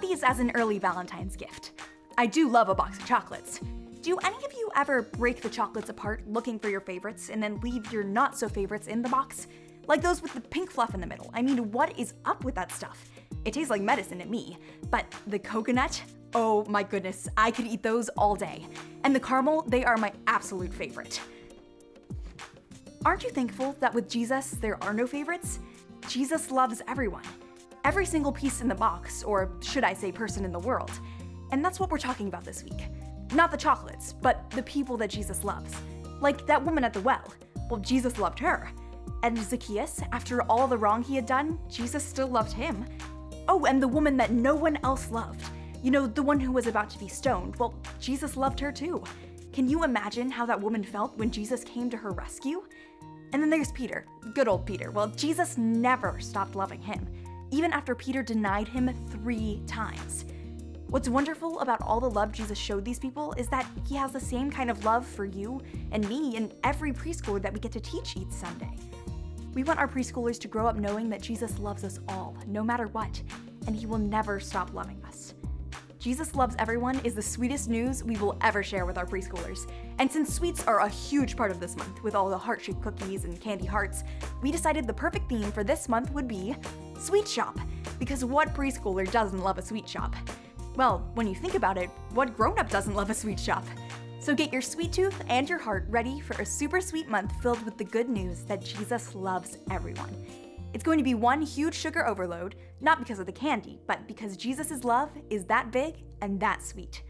these as an early Valentine's gift. I do love a box of chocolates. Do any of you ever break the chocolates apart looking for your favorites and then leave your not so favorites in the box? Like those with the pink fluff in the middle. I mean, what is up with that stuff? It tastes like medicine to me. But the coconut, oh my goodness, I could eat those all day. And the caramel, they are my absolute favorite. Aren't you thankful that with Jesus there are no favorites? Jesus loves everyone. Every single piece in the box, or should I say person in the world. And that's what we're talking about this week. Not the chocolates, but the people that Jesus loves. Like that woman at the well. Well, Jesus loved her. And Zacchaeus, after all the wrong he had done, Jesus still loved him. Oh, and the woman that no one else loved. You know, the one who was about to be stoned. Well, Jesus loved her too. Can you imagine how that woman felt when Jesus came to her rescue? And then there's Peter, good old Peter. Well, Jesus never stopped loving him, even after Peter denied him three times. What's wonderful about all the love Jesus showed these people is that he has the same kind of love for you and me and every preschooler that we get to teach each Sunday. We want our preschoolers to grow up knowing that Jesus loves us all, no matter what, and he will never stop loving us. Jesus loves everyone is the sweetest news we will ever share with our preschoolers. And since sweets are a huge part of this month, with all the heart shaped cookies and candy hearts, we decided the perfect theme for this month would be Sweet Shop. Because what preschooler doesn't love a sweet shop? Well, when you think about it, what grown up doesn't love a sweet shop? So get your sweet tooth and your heart ready for a super sweet month filled with the good news that Jesus loves everyone. It's going to be one huge sugar overload, not because of the candy, but because Jesus' love is that big and that sweet.